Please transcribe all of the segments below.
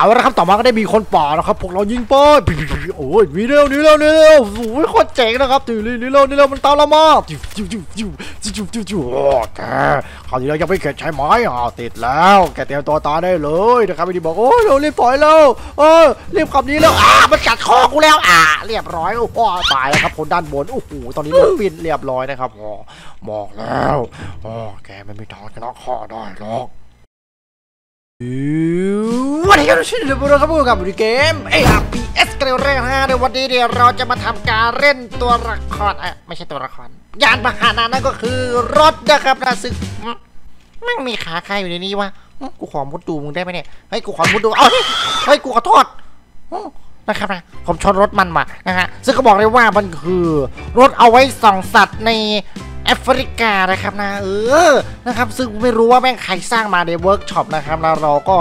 เอาละครับต่อมาก็ได้มีคนป่านะครับพวกเรายิงป้อนโอ้ยนี่เร็วนี่เร็วนี่เร็วโอ้ยโคตรเจ๋งนะครับนี่นี่เร็วนี่เร็วมันตามเรามาจิ้วจิ้วจิ้วจิ้วจิ้วจิ้วจิ้วโอ้แกคราวนี้เรายังไม่เก็บใช้ไม้อะติดแล้วแกเตรียมตัวตาได้เลยนะครับไม่ดีบอกโอ้ยเราเรียบปล่อยแล้วเออรียบคำนี้แล้วอ่ามันกัดคอกูแล้วอ่าเรียบร้อยโอ้พ่อตายแล้วครับคนด้านบนโอ้โหตอนนี้มันปินเรียบร้อยนะครับหมอกแล้วโอ้แกไม่ถอดกระนอกคอได้หรอก วันนี้ก็ชื่อเดบุโรครับผมกับเกม ARPS กันเรื่องฮะในวันนี้เดี๋ยวเราจะมาทำการเล่นตัวละครอะไม่ใช่ตัวละคร ยานพาหนะนั่นก็คือรถนะครับนะซึ่งมันมีขาใครอยู่ในนี้วะกูขอมุดดูมึงได้ไหมเนี่ยเฮ้ยกูขอมุดดูเอ้ยเฮ้ยกูขอโทษนะครับนะผมชนรถมันมานะฮะซึ่งก็บอกเลยว่ามันคือ รถเอาไว้ส่องสัตว์ใน แอฟริกานะครับนะเออนะครับซึ่งไม่รู้ว่าแม่งใครสร้างมาในเวิร์กช็อปนะครับแล้วเราก็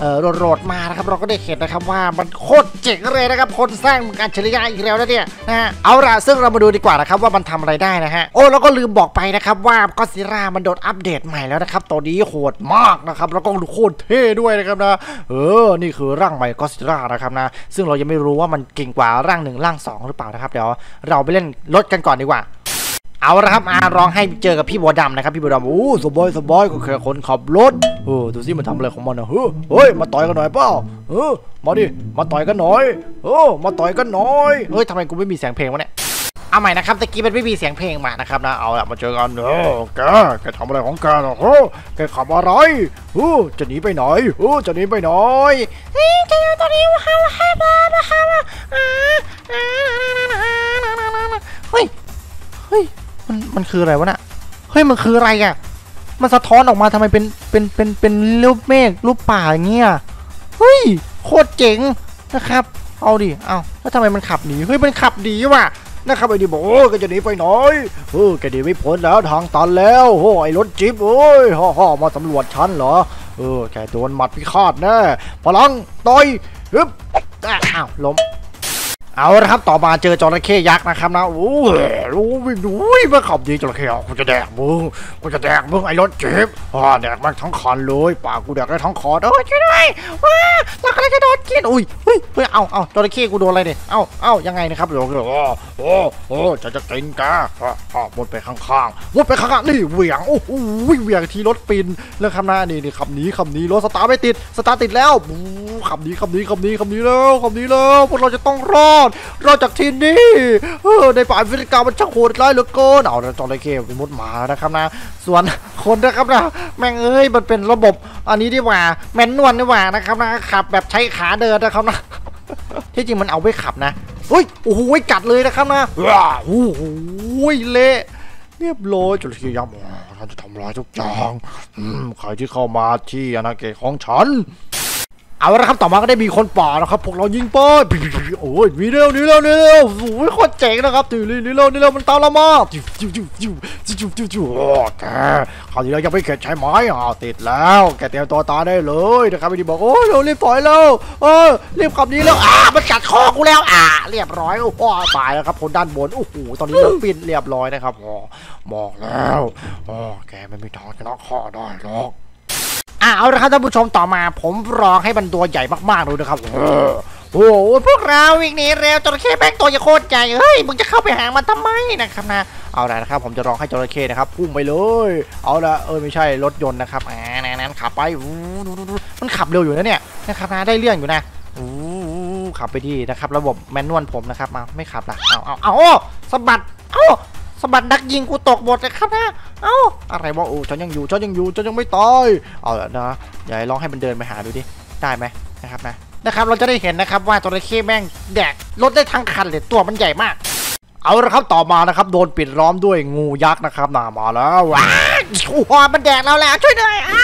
เออโหลดมานะครับเราก็ได้เห็นนะครับว่ามันโคตรเจ๋งเลยนะครับคนสร้างอัจฉริยะอีกแล้วนะเนี่ยนะฮะเอาละซึ่งเรามาดูดีกว่านะครับว่ามันทำอะไรได้นะฮะโอ้แล้วก็ลืมบอกไปนะครับว่าก็อตซิลล่ามันโดนอัปเดตใหม่แล้วนะครับตอนนี้โหดมากนะครับแล้วก็โคตรเท่ด้วยนะครับนะเออนี่คือร่างใหม่ก็อตซิลล่านะครับนะซึ่งเรายังไม่รู้ว่ามันเก่งกว่าร่างหนึ่งร่างสองหรือเปล่านะครับเดี๋ยวเราไปเล่นรถกันก่อนดีกว่า เอาละครับอาร้องให้เจอกับพี่บัวดำนะครับพี่บัวดำโอ้สบายสบายก็แค่คนขับรถเออดูสิมันทำอะไรของมันนะเฮ้ยเฮ้ยมาต่อยกันหน่อยเปล่าเออมาดิมาต่อยกันหน่อยเออมาต่อยกันหน่อยเฮ้ยทำไมกูไม่มีเสียงเพลงวะเนี่ยเอาใหม่นะครับตะกี้มันไม่มีเสียงเพลงมานะครับนะเอาละมาเจอกันเออแกแกทำอะไรของแกนะเฮ้แกขับอะไรเออจะหนีไปไหนเออจะหนีไปไหนเฮ้ยจะอยู่ตรงนี้ว้า คืออะไรวะน่ะเฮ้ยมันคืออะไรอะ มันสะท้อนออกมาทำไมเป็นเป็นเป็นเป็นรูปเมฆรูปป่าอย่างเงี้ยเฮ้ยโคตรเจ๋งนะครับ เอาดิเอาแล้วทำไมมันขับหนีเฮ้ยมันขับหนีว่ะนะครับไอ้ดิบอกโอ้แกจะหนีไปไหนเออแกหนีไม่พ้นแล้วทางตันแล้วโอ้ยไอ้รถจิ๊บโอ้ยฮ่อฮ่อมาสำรวจฉันเหรอเออแกโดนหมัดพิฆาตแน่พลังต่อยฮึบอ้าวล้ม เอาละครับต่อมาเจอจระเข้ยักษ์นะครับนะโอ้ยรู้วิ่ดูวิ่งมาขับดีจระเข้อะกูจะแดกมึงกูจะแดกมึงไอ้รถเจ็บอ่าแดกมันทั้งคันเลยปากกูแดกได้ทั้งคอเอ้ยช่วยด้วยว้าเรากำลังจะโดนกินอุ้ยเฮ้ยเฮ้ยเอาเอาจระเข้กูโดนอะไรเนี่ยเอาเอายังไงนะครับเดี๋ยวเดี๋ยวโอ้โอ้โอ้จะจะกินกาอะอะมุดไปข้างๆมุดไปข้างๆนี่เหวี่ยงโอ้โหเหวี่ยงทีรถปินแล้วคำหน้านี่นี่ขับหนีขับหนีรถสตาร์ไม่ติดสตาร์ติดแล้วบู๊ขับหนีขับหนีขับหนีขับหนีแล้วขับหนีแล้วพวกเราจะต้องรอดรอดจากที่นี่ในป่าแอฟริกามันช่างโหดร้ายเหลือเกินเอาแล้วจระเข้เป็นมดหมานะครับนะ ส่วนคนนะครับนะแม่งเอ้ยมันเป็นระบบอันนี้ดีกว่าแมนนวลดีกว่านะครับนะขับแบบใช้ขาเดินนะครับนะที่จริงมันเอาไว้ขับนะเฮ้ยโอ้โหกัดเลยนะครับนะว้าวโอ้โหเละเรียบร้อยจระเข้ยักษ์ท่านจะทำลายทุกอย่างใครที่เข้ามาที่อาณาเขตของฉัน เอาละครับต่อมาก็ได้มีคนป่านะครับพวกเรายิงป้อยโอ้ยนี่เร็วนี่เร็วนี่เร็วโอ้ยโคตรเจ๋งนะครับตื่นนี่เร็วนี่เร็วมันตามเรามาจิ้วจิ้วจิ้วจิ้วจิ้วจิ้วจิ้วโอ้แกคราวนี้เรายังไม่เข็ดใช้ไม้อะติดแล้วแกเตรียมตัวตายได้เลยนะครับพี่ดีบอกโอ้ยเร็วรีบถอยแล้วเออรีบขับนี้แล้วอ่ามันจัดคอกูแล้วอ่าเรียบร้อยโอ้โหตายแล้วครับคนด้านบนโอ้โหตอนนี้เราปิดเรียบร้อยนะครับมองแล้วอ๋อแกไม่มีทางะนอกคอได้หรอก อะเอาละครับท่านผู้ชมต่อมา ผมรองให้มันตัวใหญ่มากๆเลยนะครับโอ้โหพวกเราวิ่งหนีเร็วจระเข้แม่งตัวจะโคตรใหญ่เฮ้ยมึงจะเข้าไปหามันทำไมนะครับนะเอาละนะครับผมจะรองให้จระเข้นะครับพุ่งไปเลย เอาละเออไม่ใช่รถยนต์นะครับอ่านั้นขับไปมันขับเร็วอยู่นะเนี่ยนะครับนะได้เรื่องอยู่นะขับไปดีนะครับ ระบบแมนนวลผมนะครับมาไม่ขับละเอาเอาเอาสะบัดเอา สบัดนักยิงกูตกหมดเลยครับนะ เอ้า อะไรวะโอ้ฉันยังอยู่ฉันยังอยู่ฉันยังไม่ตาย เอาละนะอย่าให้ลองให้มันเดินไปหาดูดิ ได้ไหมนะครับนะ นะครับ เราจะได้เห็นนะครับว่าจระเข้แม่งแดกรถได้ทั้งคันเลยตัวมันใหญ่มาก เอาละครับต่อมานะครับโดนปิดล้อมด้วยงูยักษ์นะครับนามาแล้วว้าโอ้โหมันแดกเราแล้วช่วยด้วยอ้า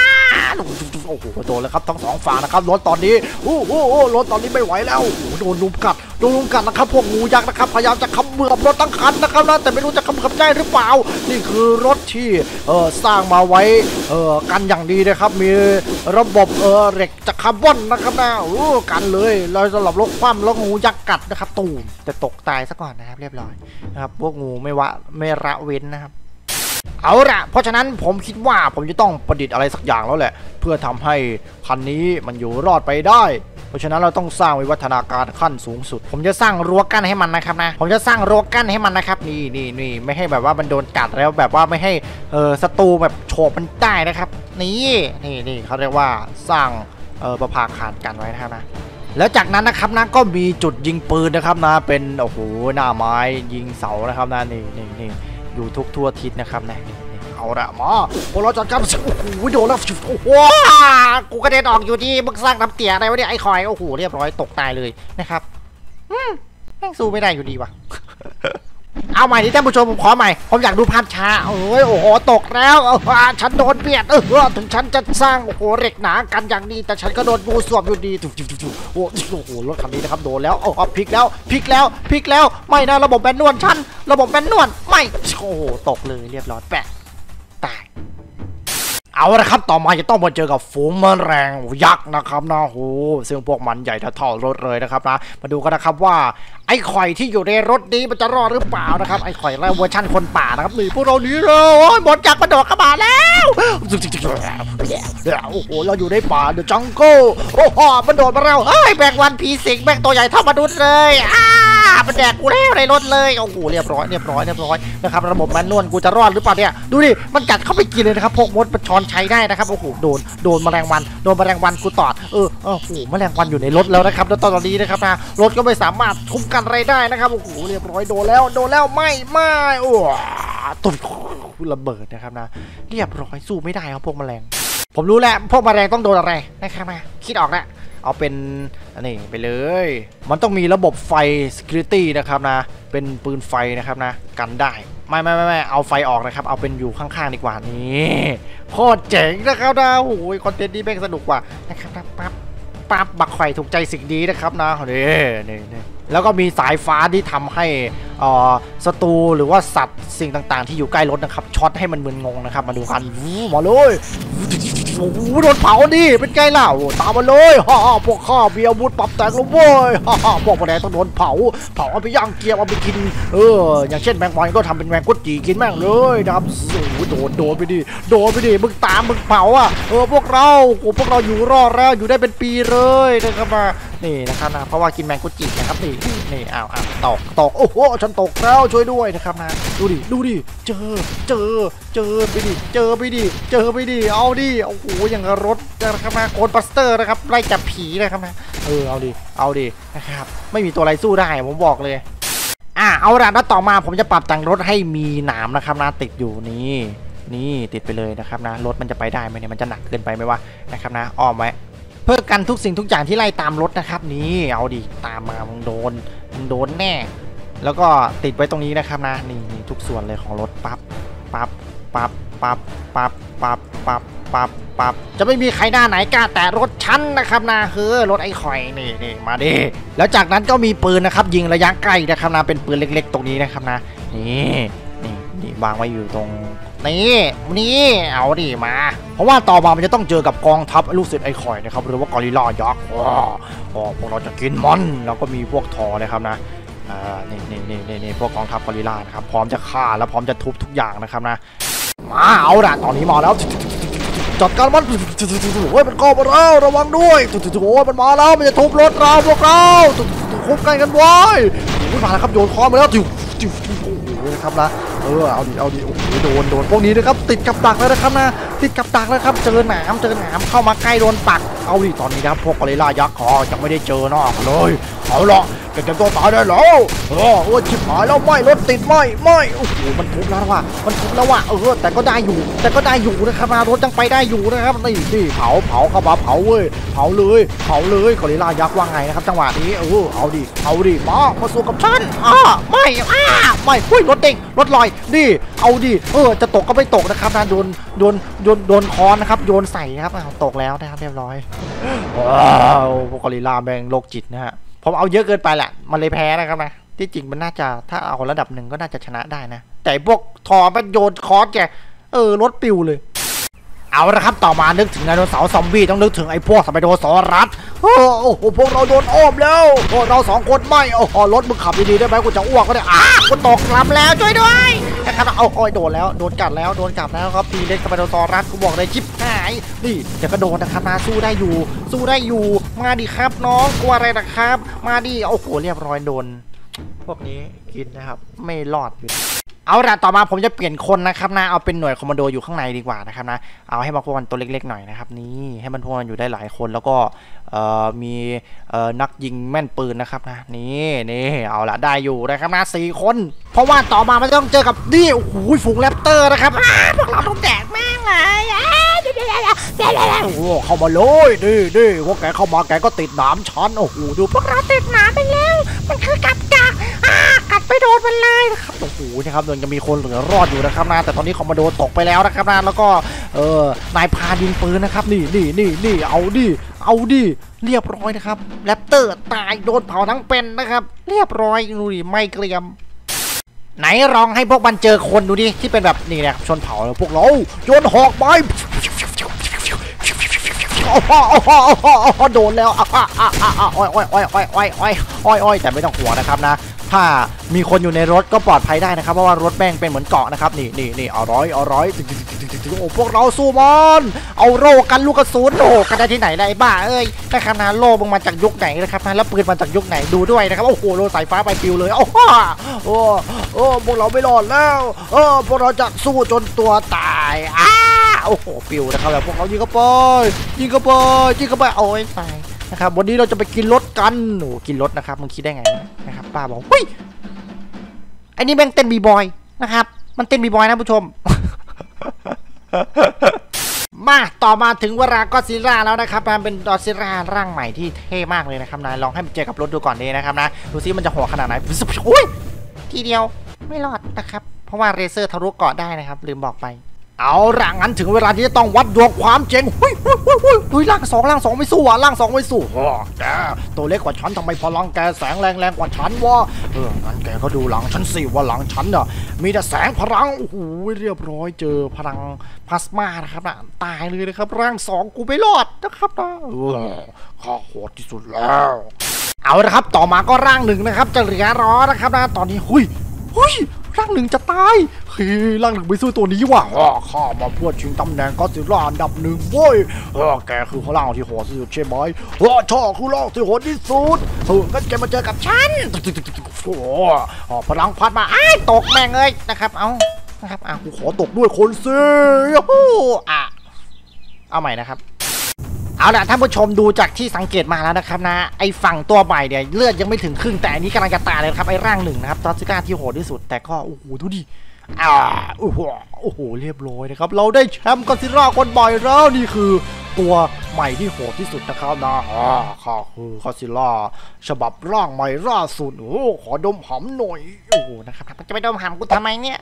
โอ้โหโดนแล้วครับทั้งสองฝั่งนะครับรถตอนนี้โอ้โหรถตอนนี้ไม่ไหวแล้วโอ้โหโดนลุมกัด ดนกัดนะครับพวกงูยักษ์นะครับพยายามจะขับเมือบรถทั้งคันนะครับนะแต่ไม่รู้จะขับขับได้หรือเปล่า นี่คือรถที่เออสร้างมาไว้เออกันอย่างดีนะครับ มีระบบเออเหล็กจากคาร์บอนนะครับนะโอ้กันเลยเราสำหรับรถคว่ำแล้วงูยักษ์กัดนะครับตูมแต่ตกตายซะก่อนนะครับ เรียบร้อยนะครับพวกงูไม่วะไม่ละเว้นนะครับเอาละเพราะฉะนั้นผมคิดว่าผมจะต้องประดิษฐ์อะไรสักอย่างแล้วแหละ เพื่อทำให้คันนี้มันอยู่รอดไปได้ เพราะฉะนั้นเราต้องสร้างวิวัฒนาการขั้นสูงสุด ผมจะสร้างรั้วกั้นให้มันนะครับนะ ผมจะสร้างรั้วกั้นให้มันนะครับ นี่นี่นี่ไม่ให้แบบว่ามันโดนกัดแล้วแบบว่าไม่ให้เออศัตรูแบบโฉบมันได้นะครับ นี่นี่นี่เขาเรียกว่าสร้างเออประภาคารกันไว้นะครับนะแล้วจากนั้นนะครับนะก็มีจุดยิงปืนนะครับนะเป็นโอ้โหหน้าไม้ยิงเสานะครับนะนี่นี่นี่อยู่ทุกทั่วทิศนะครับนะนี่นี่ เอาละมาพวกเราจัดการโอ้โหโดนแล้วโอ้โหกูกระเด็นออกอยู่ที่มึงสร้างน้ำเตี๋ยอะไรวะเนี่ยไอ้คอยโอ้โหเรียบร้อยตกตายเลยนะครับอืมแม่งสู้ไม่ได้อยู่ดีว่ะเอาใหม่ดิท่านผู้ชมผมขอใหม่ผมอยากดูภาพช้าเอ้ยโอ้โหตกแล้วเออฉันโดนเบียดเออถึงฉันจะสร้างโอ้โหเหล็กหนากันอย่างดีแต่ฉันก็โดนงูสวมอยู่ดีถูกถูกโอ้โหรถคันนี้นะครับโดนแล้วโอ้โหพลิกแล้วพลิกแล้วพลิกแล้วไม่นะระบบ manual ฉันระบบ manual ไม่โอ้โหตกเลยเรียบร้อยแปะ เอาละครับ ต่อมาจะต้องมาเจอกับฝูงแมลงยักษ์นะครับนะโหซึ่งพวกมันใหญ่เท่ารถเลยนะครับนะ มาดูกันนะครับว่าไอ้ข่อยที่อยู่ในรถนี้มันจะรอดหรือเปล่านะครับ ไอ้ข่อยแล้วเวอร์ชันคนป่านะครับหนีพวกเราหนีเลยหมดจากกระโดดเข้ามาแล้วโอ้โห เราอยู่ในป่า the jungle โอ้โหมันโดดมาแล้วเฮ้ยแบกวันผีสิงแบกตัวใหญ่เท่ามนุษย์เลยอ้า มันแดกกูแล้วในรถเลยโอ้โหเรียบร้อยเรียบร้อยเรียบร้อยนะครับระบบแมนนวลกูจะรอดหรือเปล่าเนี่ยดูดิมันกัดเข้าไปกินเลยนะครับพวกมดมันช้อนใช้ได้นะครับโอ้โหโดนโดนแมลงวันโดนแมลงวันกูตอดเออโอ้โหแมลงวันอยู่ในรถแล้วนะครับแล้วตอนนี้นะครับนะรถก็ไม่สามารถคุ้มกันอะไรได้นะครับโอ้โหเรียบร้อยโดนแล้วโดนแล้วไม่ไม่โอ้ตุ่นระเบิดนะครับนะ เรียบร้อยสู้ไม่ได้ครับพวกแมลง ผมรู้แล้วพวกแมลงต้องโดนอะไรนะครับนะคิดออกแล้วเอาเป็น อันนี้ไปเลย มันต้องมีระบบไฟ security นะครับนะ เป็นปืนไฟนะครับนะ กันได้ ไม่ไม่ไม่ไม่เอาไฟออกนะครับ เอาเป็นอยู่ข้างๆดีกว่านี่โคตรเจ๋งนะครับนะโอ้ยคอนเทนต์นี้แม่งสนุกกว่านะครับนะปั๊บปั๊บบักไฟถูกใจสิ่งดีนะครับนะนี่นี่นี่ แล้วก็มีสายฟ้าที่ทำให้ศัตรูหรือว่าสัตว์สิ่งต่างๆ ที่อยู่ใกล้รถนะครับช็อตให้มันมึนงงนะครับมาดูกันวู้มาเลยโอ้โหโดนเผาดิเป็นไงล่ะตามมาเลยฮ่าพวกข้ามีอาวุธปรับแต่งแล้วเว้ยฮ่าพวกแมลงต้องโดนเผาเผาเอาไปย่างเกี๊ยวเอาไปกินเอออย่างเช่นแมงวันก็ทำเป็นแมงกุดจีกินแม่งเลยนะครับโอ้โหโดนโดนไปดิโดนไปดิมึงตามมึงเผาอะเออพวกเราโอ้พวกเราอยู่รอดแล้วอยู่ได้เป็นปีเลยนะครับมา นี่นะครับนะเพราะว่ากินแมงกุจีนะครับนี่นี่อ้าวอ้าวตกตกโอ้โหฉันตกแล้วช่วยด้วยนะครับนะดูดิดูดิเจอเจอเจอไปดิเจอไปดิเจอไปดิเอาดิโอ้โหอย่างกับรถนะครับนะ Ghostbusters นะครับไล่จับผีนะครับนะเออเอาดิเอาดินะครับไม่มีตัวอะไรสู้ได้ผมบอกเลยอะเอาละแล้วต่อมาผมจะปรับแต่งรถให้มีหนามนะครับนะติดอยู่นี่นี่ติดไปเลยนะครับนะรถมันจะไปได้ไหมเนี่ยมันจะหนักเกินไปไหมวะนะครับนะอ้อมไว้ เพื่อกันทุกสิ่งทุกอย่างที่ไล่ตามรถนะครับ นี่เอาดิตามมามึงโดนมึงโดนแน่ แล้วก็ติดไว้ตรงนี้นะครับนะนี่นี่ทุกส่วนเลยของรถปั๊บปั๊บปั๊บปั๊บปั๊บปั๊บปั๊บปั๊บปั๊บจะไม่มีใครหน้าไหนกล้าแตะรถชั้นนะครับนะเฮ้อรถไอ้ข่อยนี่นี่มาดิแล้วจากนั้นก็มีปืนนะครับ ยิงระยะใกลนะครับนะเป็นปืนเล็ก ๆ ตรงนี้นะครับนะนี่นี่นี่วางไว้อยู่ตรง นี่นี่เอาดิมา เพราะว่าต่อมามันจะต้องเจอกับกองทัพลูกศิษย์ไอ้คอยนะครับหรือว่ากอริลลายักษ์อ๋อพวกเราจะกินมันแล้วก็มีพวกทอนะครับนะอ่านี่นี่นี่นี่พวกกองทัพกอริลลานะครับพร้อมจะฆ่าและพร้อมจะทุบทุกอย่างนะครับนะมาเอาละตอนนี้มาแล้วจัดการมันโอ้ยมันก็มาแล้วระวังด้วยโอ้ยมันมาแล้วมันจะทุบรถเราพวกเราคุบกันกันไว้โอ้ยมาแล้วครับโยนคอมาแล้วจิ๋วจิ๋วโอ้โหนะครับนะ ออเอาดิเอาดิโอ้โหโดนโดนพวกนี้นะครับติดกับดักแล้วนะครับนะติดกับดักแล้วครับเจอหนามเจอหนามเข้ามาใกล้โดนปักเอาดิตอนนี้นะครับพวกกอริลลายักษ์คอยังไม่ได้เจอนอกเลยเอาละแก จะตัวตายได้แล้วเออโอ้ชิบหายแล้วไม่รถติดไม่ไม่โอ้โหมันทุบแล้วว่ะมันทุบแล้วว่ะเออแต่ก็ได้อยู่ แต่ก็ได้อยู่นะครับรถยังไปได้อยู่นะครับนี่นี่เผาเผาเข้ามาเผาเว้ยเผาเลยเผาเลยกอริลายักษ์ว่าไงนะครับจังหวะนี้เออเอาดิเอาดิมามาสู้กับฉันอ้าไม่อ้าไม่หุ้ยรถเด้งรถลอยดิเอาดิเออจะตกก็ไม่ตกนะครับนะโดนโดนโดนโดนคอนนะครับโยนใส่นะครับอ้าตกแล้วนะครับเรียบร้อยว้าวกอริลาแม่งโรคจิตนะฮะ ผมเอาเยอะเกินไปแหละมันเลยแพ้นะครับนะที่จริงมันน่าจะถ้าเอาระดับหนึ่งก็น่าจะชนะได้นะ แต่พวกทอมันโยนคอสแกเออรถปิวเลย เอาละครับต่อมานึกถึงไดโนเสาร์ซอมบี้ต้องนึกถึงไอ้พวกสไปโดซอรัสโอ้โหพวกเราโดนอ้อมแล้วพวกเราสองคนไม่โอ้โหรถมึงขับดีๆได้ไหมกูจะอ้วกก็ได้อ้ากูตกลำแล้วช่วยด้วยนะครับเอาโอ้ยโดนแล้วโดนกัดแล้วโดนกัดแล้วครับทีเล็กสไปโดซอรัสกูบอกเลยชิปหายนี่เดี๋ยวก็โดนนะครับนะสู้ได้อยู่ สู้ได้อยู่ มาดิครับน้องกลัวอะไรนะครับ มาดิโอ้โหเรียบร้อยโดน พวกนี้กินนะครับ ไม่รอดอยู่เอาละต่อมาผมจะเปลี่ยนคนนะครับนะเอาเป็นหน่วยคอมมานโดอยู่ข้างในดีกว่านะครับนะเอาให้มันพวกมันตัวเล็กๆหน่อยนะครับนี่ให้มันพวกมันอยู่ได้หลายคนแล้วก็มีนักยิงแม่นปืนนะครับนะนี่นี่เอาละได้อยู่นะครับนะสี่คน เพราะว่าต่อมามันต้องเจอกับนี่โอ้โหฝูง raptor นะครับพวกเราต้องแดกแม่งเลย โอ้โหเข้ามาเลยดิดิพวกแกเข้ามาแกก็ติดหนามฉันโอ้โหดูพวกเราติดหนามไปแล้ว มันคือกับดักอ่ากัดไปโดนมันเลยนะครับโอ้โหนะครับยังจะมีคนเหลือรอดอยู่นะครับนะแต่ตอนนี้คอมมานโดตกไปแล้วนะครับนะแล้วก็เออนายพาดินปืนนะครับนี่นี่นี่นี่เอาดิเอาดิเรียบร้อยนะครับแรปเตอร์ตายโดนเผาทั้งเป็นนะครับ เรียบร้อยดูดิไม่เกรียม ไหนลองให้พวกมันเจอคนดูดิที่เป็นแบบนี่นะครับชนเผ่าพวกเราโยนหอกไปโดนแล้วอ้อยอ้อยอ้อยอ้อยอ้อยอ้อยอ้อยอ้อยแต่ไม่ต้องห่วงนะครับนะ ถ้ามีคนอยู่ในรถก็ปลอดภัยได้นะครับ เพราะว่ารถแม่งเป็นเหมือนเกาะนะครับ นี่นี่นี่เอาร้อยเอาร้อยโอ้พวกเราสู้มันเอาโล่กันลูกกระสุนโอ้กันได้ที่ไหนล่ะไอ้บ้าเอ้ยนะครับนะโล่มึงมาจากยุคไหนนะครับนะแล้วปืนมาจากยุคไหนดูด้วยนะครับโอ้โหโล่สายฟ้าไปปิวเลยโอ้โหโอ้โอ้พวกเราไม่รอดแล้วเออพวกเราจะสู้จนตัวตายอ้าโอ้โหปิวนะครับแล้วพวกเรายิงกระป๋อยยิงกระป๋อยยิงกระป๋อยโอ้ยตาย นะครับวันนี้เราจะไปกินรถกันโอ้กินรถนะครับมึงคิดได้ไงนะครับป้าบอกเฮ้ยไอ้นี่แม่งเต้น B-boy นะครับ มันเต้น B-boy นะผู้ชม มาต่อมาถึงเวลาก็อตซิลล่าแล้วนะครับมันเป็นก็อตซิลล่าร่างใหม่ที่เท่มากเลยนะครับนายลองให้มันเจอกับรถดูก่อนดีนะครับนะดูซิมันจะหัวขนาดไหนอุ้ยทีเดียวไม่รอดนะครับ เพราะว่าเลเซอร์ทะลุเกราะได้นะครับ ลืมบอกไป เอาละงั้นถึงเวลาที่จะต้องวัดดวงความเจ๋งหุยหุยหุยหุยหุยร่างสองร่างสองไม่สู้อะร่างสองไม่สู้อ๋อแกตัวเล็กกว่าฉันทำไมพลังแกแสงแรงแรงกว่าฉันวะเอองั้นแกก็ดูหลังฉันสิว่าหลังฉันน่ะมีแต่แสงพลังโอ้โหเรียบร้อยเจอพลังพลาสมานะครับนะตายเลยนะครับร่างสองกูไม่รอดนะครับนะเออข้าโหดที่สุดแล้วเอาละครับต่อมาก็ร่างหนึ่งนะครับจะเหลือร้อนะครับนะตอนนี้หุยหุย ร่างหนึ่งจะตายเฮ้ยร่างหนึ่งไปสู้ตัวนี้ว่ะข้ามาเพื่อชิงตำแหน่งก็สิล่าอันดับหนึ่งเว้ยเออแกคือร่างที่โหดที่สุดใช่ไหมเออช่อคือร่างที่โหดที่สุดเอองั้นแกมาเจอกับฉันโอ้โหพลังพัดมาอ้ตกแม่งเลยนะครับ เอานะครับอะกูขอตกด้วยคนสิอะเอาใหม่นะครับ เอาละท่านผู้ชมดูจากที่สังเกตมาแล้วนะครับนะ ไอฝั่งตัวใหม่เนี่ยเลือดยังไม่ถึงครึ่งแต่อันนี้กำลังจะตายเลยครับไอร่างหนึ่งนะครับตอสซิก้าที่โหดที่สุดแต่ก็โอ้โหดูดิอ่าโอ้โหโอ้โหเรียบร้อยนะครับเราได้แชมป์กอซิล่าคนใหม่แล้วนี่คือตัวใหม่ที่โหดที่สุดนะครับนะอ่าข้าคือกอซิล่าฉบับร่างใหม่ล่าสุดโอ้ขอดมหอมหน่อยโอ้โหนะครับจะไปดมหอมกูทำไมเนี่ย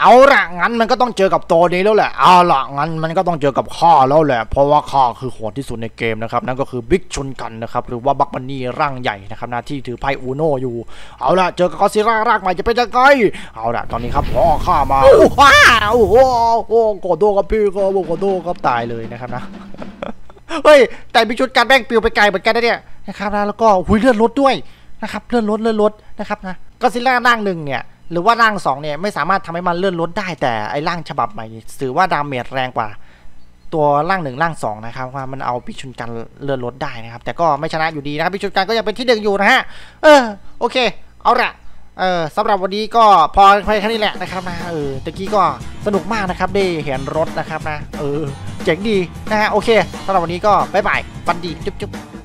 เอาละงั้นมันก็ต้องเจอกับตัวนี้แล้วแหละ เอาละงั้นมันก็ต้องเจอกับข้าแล้วแหละ เพราะว่าข้าคือโหดที่สุดในเกมนะครับ นั่นก็คือบิ๊กชนกันนะครับ หรือว่าบักบันนี่ร่างใหญ่นะครับนะที่ถือไพ่อูโนอยู่ เอาละเจอกับก็อตซิลล่าร่างใหม่จะเป็นยังไง เอาละตอนนี้ครับพ่อข้ามาโอ้ว้าวโอ้โหโอ้ขอโทษครับพี่ครับขอโทษครับตายเลยนะครับนะ เฮ้ย แต่ beam ชนกันแม่งปิวไปไกลเหมือนกันนะเนี่ยนะครับนะ แล้วก็หุยเลือดลดด้วยนะครับ เลือดลดเลือดลดนะครับนะก็อตซิลล่าร่างหนึ่งเนี่ย หรือว่าร่างสองเนี่ยไม่สามารถทำให้มันเลือดลดได้แต่ไอ้ร่างฉบับใหม่ถือว่า damage แรงกว่า ตัวร่างหนึ่งร่างสองนะครับว่ามันเอา beam ชนกันเลื่อนลดได้นะครับ แต่ก็ไม่ชนะอยู่ดีนะครับพิชุนกันก็ยังเป็นที่หนึ่งอยู่นะฮะเออโอเค เอาละเออสำหรับวันนี้ก็พอแค่นี้แหละนะครับนะเออตะกี้ก็สนุกมากนะครับได้เห็นรถนะครับนะเออเจ๋งดีนะฮะโอเคสำหรับวันนี้ก็บ๊ายบายฟันดีจุ๊บจุ๊บ